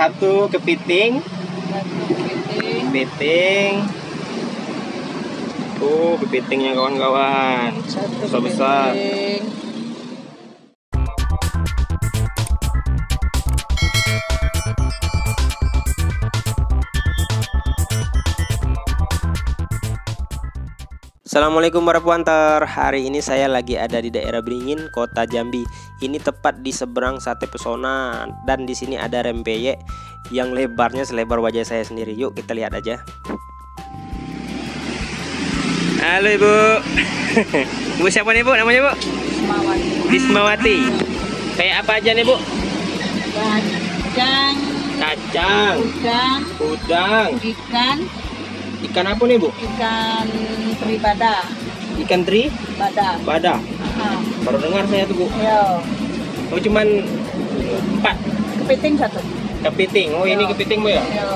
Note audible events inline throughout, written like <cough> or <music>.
satu kepiting. Kepiting. Tuh kepitingnya kawan-kawan. Satu Besar-besar. Assalamualaikum para puanter Hari ini saya lagi ada di daerah Beringin, kota Jambi. Ini tepat di seberang Sate Pesona Dan di sini ada rempeyek yang lebarnya selebar wajah saya sendiri. Yuk kita lihat aja. Halo ibu. <laughs> Ibu siapa nih bu? Namanya bu? Semawati Bismawati. Kayak apa aja nih bu? kacang. Kacang, udang. Udang, ikan ikan apa nih bu? ikan pribada Ikan teri, bada bada Baru dengar saya tuh bu yo Oh cuman empat kepiting satu kepiting Oh ini Yo. kepiting bu ya? yo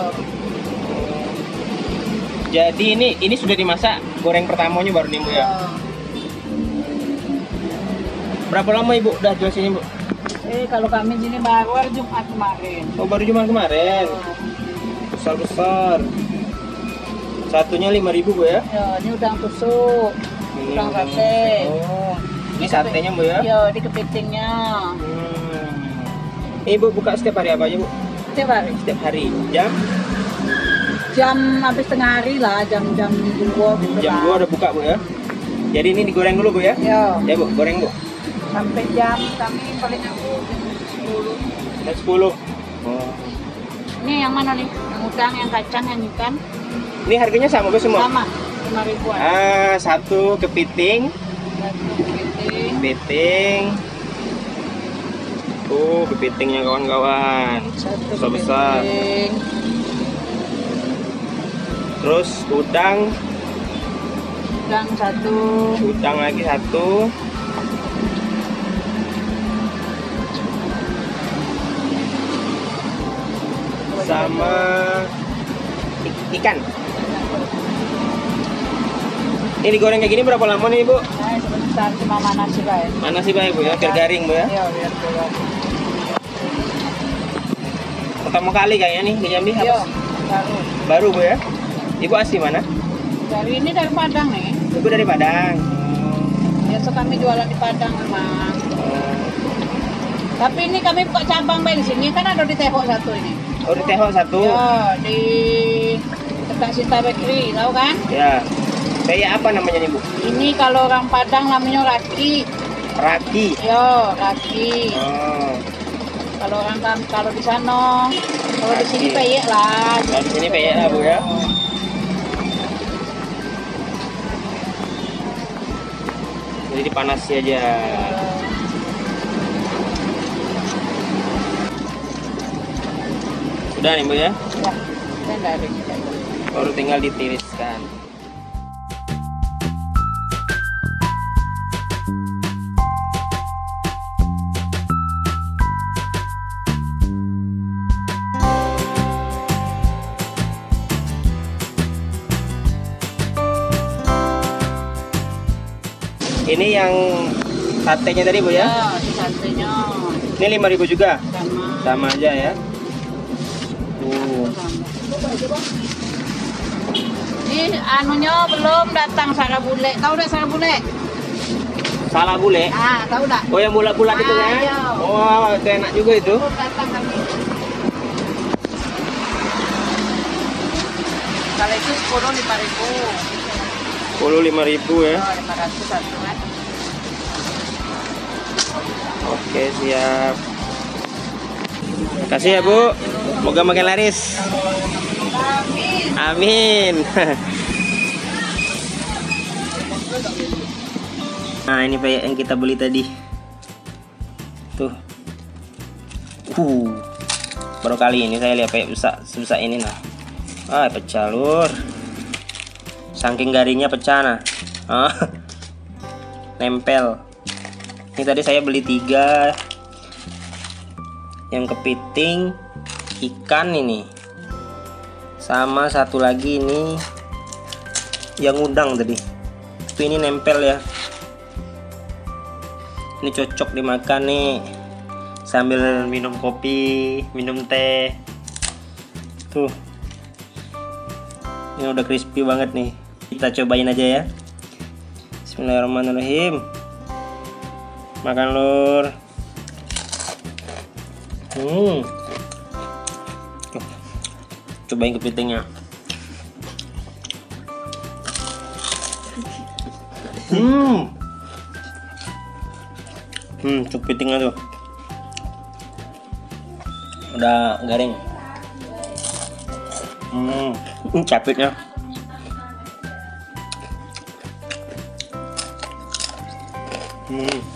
Jadi ini ini sudah dimasak goreng pertamanya baru nih bu yo ya. Berapa lama ibu udah jual sini bu? eh kalau kami sini baru Jumat kemarin Oh baru cuma kemarin. Besar besar. Satunya lima ribu bu ya? yo ini udang tusuk Ini udang sate Oh ini satenya bu ya? yo di kepitingnya Hmm. Ibu buka setiap hari apa aja bu? setiap hari Setiap hari jam jam habis tengah hari lah jam-jam dua gitu jam. 2 udah buka bu ya? Jadi ini digoreng dulu bu ya? yo Ya bu goreng bu. sampai jam kami paling aku jam 10 Jam 10 Oh. ini yang mana nih yang udang yang kacang yang ikan Ini harganya sama bu semua? sama lima ribuan Ah, satu kepiting, satu kepiting kepiting. Tuh, kepitingnya kawan-kawan. Besar-besar. kepiting Terus udang, udang satu udang lagi satu. Sama ikan. Ini digoreng kayak gini berapa lama nih, Bu? nah sebentar cuma mana sih pak Mana sih, Pak, Bu ya? Biar garing, Bu ya. Iya, biar keluar. Pertama kali kayaknya nih di Jambi Iya, baru. Baru, Bu ya. Ibu asli mana? Dari ini dari Padang nih. Ibu dari Padang. Biasa kami jualan di Padang memang. Oh. Tapi ini kami buka cabang sini kan ada di Tehok satu ini. Oh, di Teho satu. Ya, di dekat Sinta Bakery, tahu kan? Ya. Kayak apa namanya nih, Bu? Ini kalau orang Padang namanya raki. Raki. Yo, raki. Oh. Kalau orang kan kalau di sana, kalau di sini peyek lah. Kalau di sini peyek lah, Bu, ya. Jadi dipanasi aja. Udah nih, Bu ya. Ya. Baru tinggal ditiriskan. Ini yang satenya tadi Bu ya. Ya, satunya Ini 5000 juga. sama. Sama aja ya. Tuh. Ini anunya belum datang Sarah Bule. Tahu enggak Sarah Bule? Salah bule. Ah, tahu enggak? Oh yang bulat-bulat itu Ah, ya? iya. Oh itu enak juga itu. Belum datang kami. Kalau itu 10 lima ribu. Puluh lima ribu ya. Oh, lima ratus satu kan. Oke siap. Kasih ya Bu. Semoga makin laris. Amin. <laughs> Nah ini peyek yang kita beli tadi. Tuh. Uh. Baru kali ini saya lihat peyek besar sebesar ini nah. Ah pecah lur. Saking garingnya pecah nah. Ah. <laughs> Nempel. Ini tadi saya beli tiga. Yang kepiting, ikan ini. Sama satu lagi ini yang udang tadi. Tapi ini nempel ya. Ini cocok dimakan nih sambil minum kopi, minum teh. tuh ini udah crispy banget nih kita cobain aja ya Bismillahirrahmanirrahim makan lur. Hmm. Cobain kepitingnya. Hmm. Hmm kepitingnya tuh. Udah garing. Hmm capitnya hmm